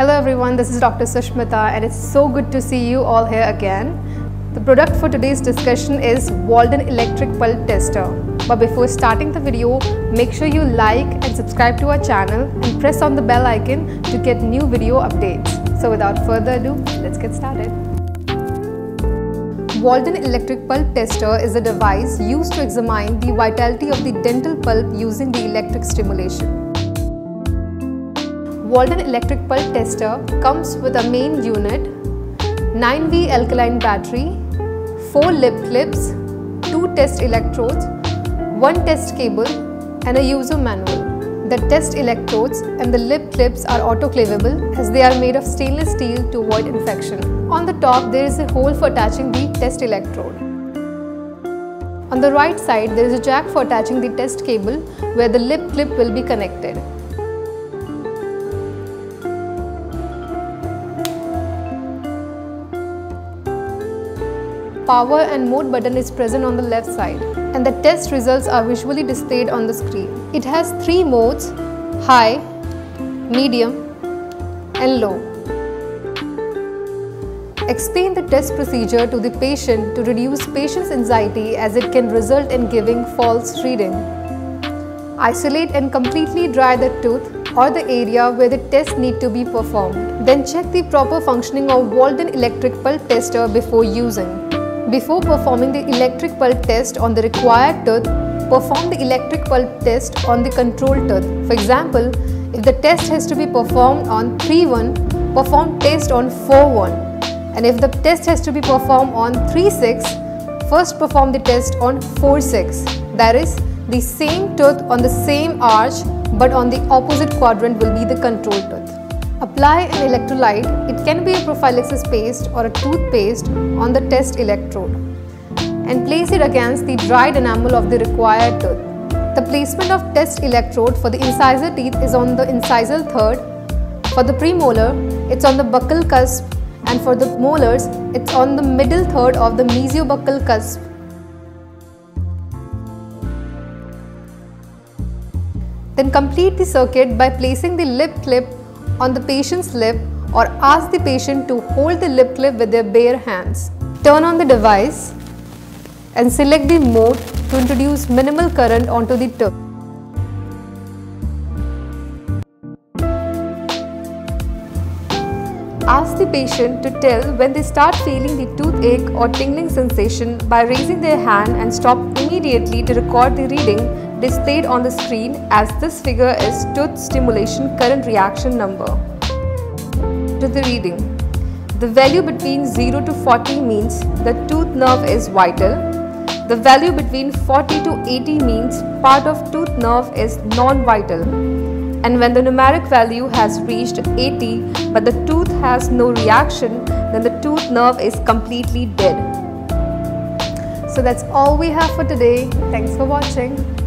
Hello everyone, this is Dr. Sushmita and it's so good to see you all here again. The product for today's discussion is Waldent Electric Pulp Tester. But before starting the video, make sure you like and subscribe to our channel and press on the bell icon to get new video updates. So without further ado, let's get started. Waldent Electric Pulp Tester is a device used to examine the vitality of the dental pulp using the electric stimulation. Waldent Electric Pulp Tester comes with a main unit, 9V alkaline battery, 4 lip clips, 2 test electrodes, 1 test cable and a user manual. The test electrodes and the lip clips are autoclavable as they are made of stainless steel to avoid infection. On the top there is a hole for attaching the test electrode. On the right side there is a jack for attaching the test cable where the lip clip will be connected. Power and mode button is present on the left side and the test results are visually displayed on the screen. It has three modes, high, medium and low. Explain the test procedure to the patient to reduce patient's anxiety as it can result in giving false reading. Isolate and completely dry the tooth or the area where the test need to be performed. Then check the proper functioning of Waldent electric pulp tester before using. Before performing the electric pulp test on the required tooth, perform the electric pulp test on the control tooth. For example, if the test has to be performed on 3-1, perform test on 4-1. And if the test has to be performed on 3-6, first perform the test on 4-6. That is, the same tooth on the same arch but on the opposite quadrant will be the control tooth. Apply an electrolyte, it can be a prophylaxis paste or a toothpaste on the test electrode and place it against the dried enamel of the required tooth. The placement of test electrode for the incisor teeth is on the incisal third, for the premolar it's on the buccal cusp and for the molars it's on the middle third of the mesiobuccal cusp. Then complete the circuit by placing the lip clip on the patient's lip or ask the patient to hold the lip clip with their bare hands. Turn on the device and select the mode to introduce minimal current onto the tip. Ask the patient to tell when they start feeling the toothache or tingling sensation by raising their hand and stop immediately to record the reading displayed on the screen as this figure is tooth stimulation current reaction number. To the reading. The value between 0 to 40 means the tooth nerve is vital. The value between 40 to 80 means part of tooth nerve is non-vital. And when the numeric value has reached 80 but the tooth has no reaction, then the tooth nerve is completely dead. So that's all we have for today. Thanks for watching.